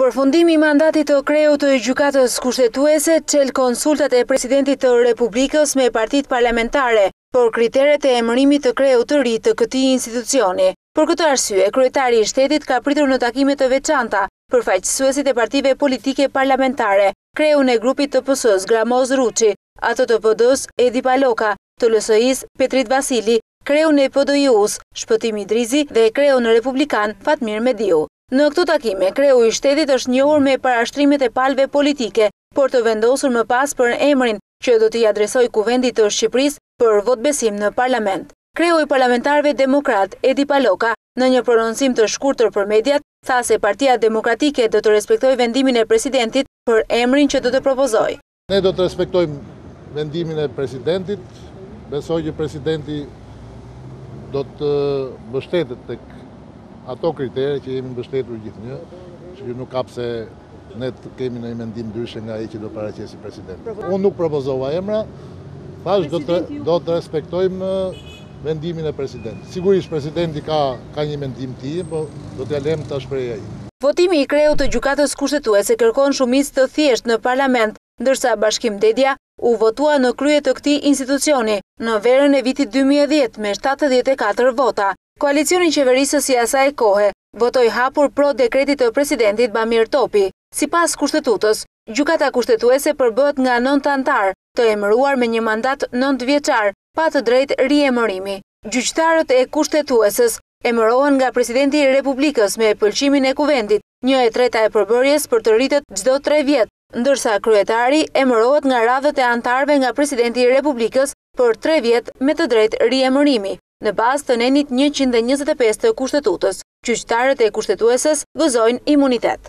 Përfundimi i mandatit të kreut të Gjykatës Kushtetuese çel konsultat e Presidentit të Republikës me partitë parlamentare për kriteret e emërimit të kreut të ri të këtij institucioni. Për këtë arsye, kryetari i shtetit ka pritur në takime të veçanta përfaqësuesit e partive politike parlamentare, kreun e grupit të PS-së, Gramoz Ruçi, atë të PD-së, Edi Paloka, të LSI-së, Petrit Vasili, kreun e PDIU-së, Shpëtim Idrizi dhe kreun republikan, Fatmir Mediu. Në këto takime, kreu i shtetit është njohur me parashtrimet e palëve politike, për të vendosur më pas për emrin që do t'i adresojë Kuvendit të Shqipërisë për votëbesim në Parlament. Kreu i parlamentarëve demokratë, Edi Paloka, në një prononcim të shkurtër për mediat, tha se Partia Demokratike do të respektojë vendimin e presidentit për emrin që do të propozojë. Ne do të respektojmë vendimin e presidentit. Besoj që presidenti do të mbështetet tek ato kritere që jemi mbështetur gjithnjë, që që nuk ka pse ne të kemi ndonjë mendim ndryshe nga ai që do paraqesi presidenti. Unë nuk propozova emra, thashë do të respektojmë vendimin e presidentit. Sigurisht presidenti ka ka një mendim të tij, po do t'ia lëmë ta shprehë ai. Votimi i kreut të Gjykatës Kushtetuese kërkon shumicë të thjeshtë në Parlament, ndërsa Bashkim Dedja u votua në krye të këtij institucioni në verën e vitit dy mijë e dhjetë me shtatëdhjetë e katër vota. Koalicioni qeverisës i asaj kohe votoi hapur pro dekretit të presidentit Bamir Topi. Sipas Kushtetutës, Gjykata Kushtetuese përbëhet nga nëntë anëtarë, të emëruar me një mandat nëntë vjeçar, pa të drejtë riemërimi. Gjyqtarët e Kushtetueses emërohen nga Presidenti i Republikës me pëlqimin e Kuvendit, një e treta e përbërjes përtërihet çdo tre vjet, ndërsa kryetari emërohet nga radhët e anëtarëve nga Presidenti i Republikës për tre vjet me të drejtë riemërimi, në bazë të nenit njëqind e njëzet e pesë të Kushtetutës. Gjyqtarët e Kushtetueses gëzojnë imunitet.